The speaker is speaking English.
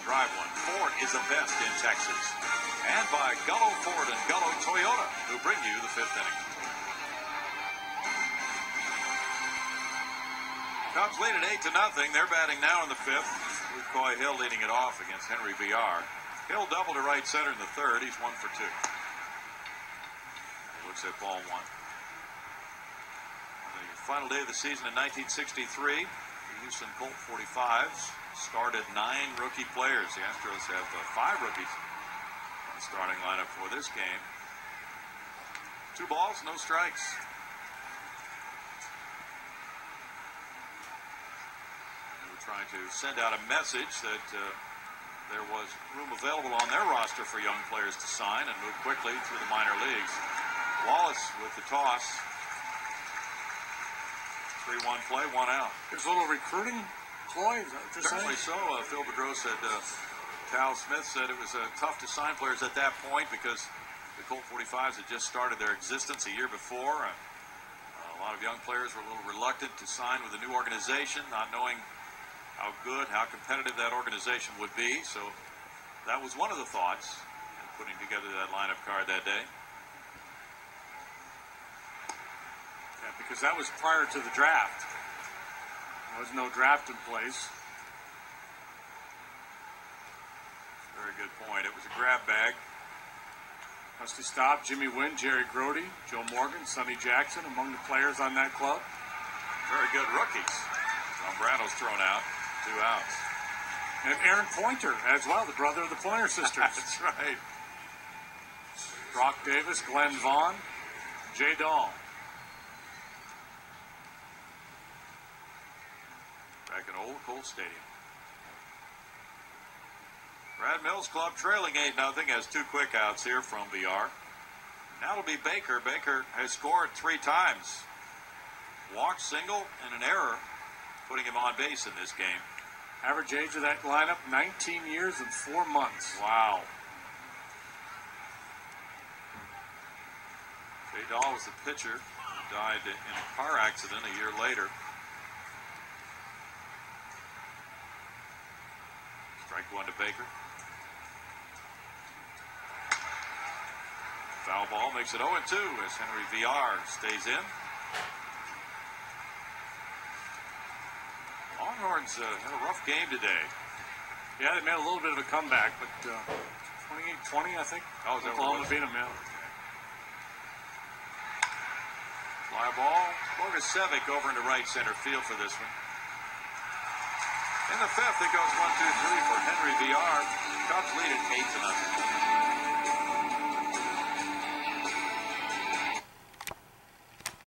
and drive one. Ford is the best in Texas. And by Gullo Ford and Gullo Toyota, who bring you the fifth inning. Cubs lead at 8 to nothing. They're batting now in the fifth with Koyie Hill leading it off against Henry Villar. Hill double to right center in the third. He's one for two. Looks at ball one. On the final day of the season in 1963, Houston Colt 45s started nine rookie players. The Astros have uh, five rookies in the starting lineup for this game. Two balls, no strikes. We're trying to send out a message that uh, there was room available on their roster for young players to sign and move quickly through the minor leagues. Wallace with the toss. 3 1 play, one out. There's a little recruiting ploy. Certainly so. Uh, Phil Boudreau said, uh, Tal Smith said it was uh, tough to sign players at that point because the Colt 45s had just started their existence a year before. And, uh, a lot of young players were a little reluctant to sign with a new organization, not knowing how good, how competitive that organization would be. So that was one of the thoughts in putting together that lineup card that day. Because that was prior to the draft. There was no draft in place. Very good point. It was a grab bag. Rusty Staub, Jimmy Wynn, Jerry Grote, Joe Morgan, Sonny Jackson among the players on that club. Very good rookies. Zambrano's thrown out. Two outs. And Aaron Pointer as well, the brother of the Pointer sisters. That's right. Brock Davis, Glenn Vaughan, Jay Dahl. Old Colt Stadium. Brad Mills Club trailing 8 0 has two quick outs here from Villar. Now it'll be Baker. Baker has scored three times. Walk, single, and an error putting him on base in this game. Average age of that lineup 19 years and four months. Wow. Jay Dahl was the pitcher who died in a car accident a year later. Strike one to Baker. Foul ball makes it 0 2 as Henry Villar stays in. Longhorns uh, had a rough game today. Yeah, they made a little bit of a comeback, but uh, 28-20, I think. Oh, is that Oklahoma beat them, yeah. Fly ball. Bogusevic over into right center field for this one. In the fifth, it goes one, two, three for Henry Villar. Cubs lead at eight to nothing.